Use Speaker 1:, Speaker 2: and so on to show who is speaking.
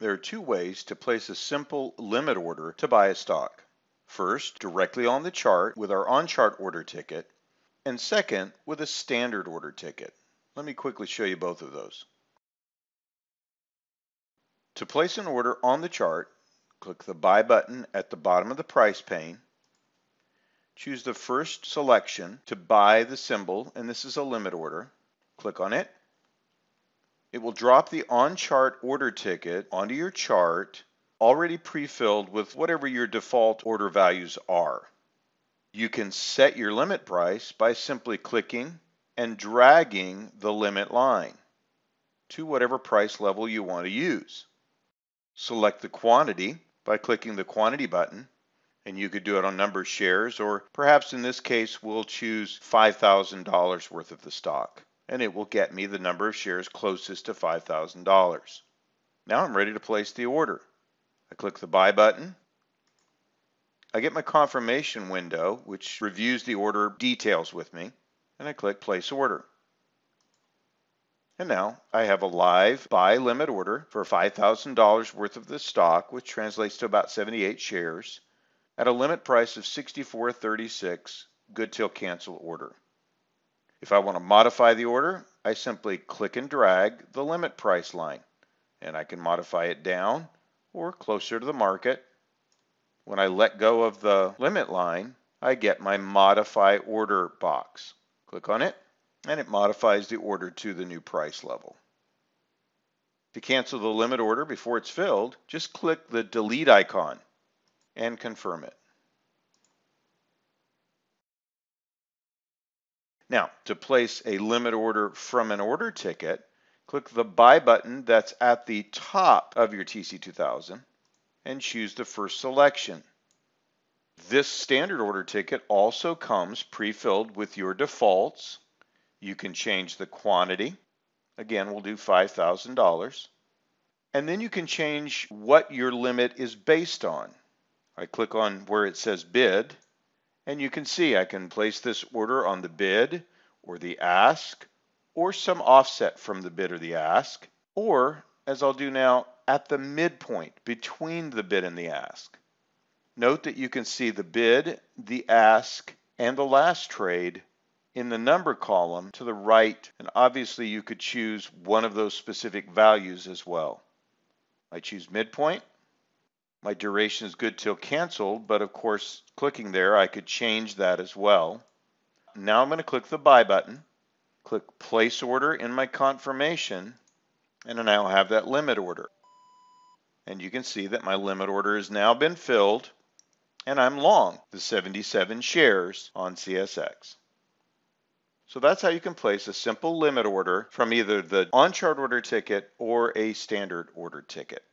Speaker 1: There are two ways to place a simple limit order to buy a stock. First, directly on the chart with our on-chart order ticket, and second, with a standard order ticket. Let me quickly show you both of those. To place an order on the chart, click the Buy button at the bottom of the price pane. Choose the first selection to buy the symbol, and this is a limit order. Click on it it will drop the on-chart order ticket onto your chart already pre-filled with whatever your default order values are. You can set your limit price by simply clicking and dragging the limit line to whatever price level you want to use. Select the quantity by clicking the quantity button and you could do it on number of shares or perhaps in this case we'll choose $5,000 worth of the stock and it will get me the number of shares closest to $5,000. Now I'm ready to place the order. I click the Buy button. I get my confirmation window, which reviews the order details with me, and I click Place Order. And now I have a live buy limit order for $5,000 worth of the stock, which translates to about 78 shares, at a limit price of 64.36, good till cancel order. If I want to modify the order, I simply click and drag the limit price line and I can modify it down or closer to the market. When I let go of the limit line, I get my modify order box. Click on it and it modifies the order to the new price level. To cancel the limit order before it's filled, just click the delete icon and confirm it. Now, to place a limit order from an order ticket, click the Buy button that's at the top of your TC2000 and choose the first selection. This standard order ticket also comes pre-filled with your defaults. You can change the quantity. Again, we'll do $5,000. And then you can change what your limit is based on. I click on where it says bid and you can see I can place this order on the bid or the ask or some offset from the bid or the ask or as I'll do now at the midpoint between the bid and the ask. Note that you can see the bid, the ask, and the last trade in the number column to the right and obviously you could choose one of those specific values as well. I choose midpoint my duration is good till canceled, but of course, clicking there, I could change that as well. Now I'm going to click the Buy button, click Place Order in my confirmation, and I now have that limit order. And you can see that my limit order has now been filled, and I'm long the 77 shares on CSX. So that's how you can place a simple limit order from either the on-chart order ticket or a standard order ticket.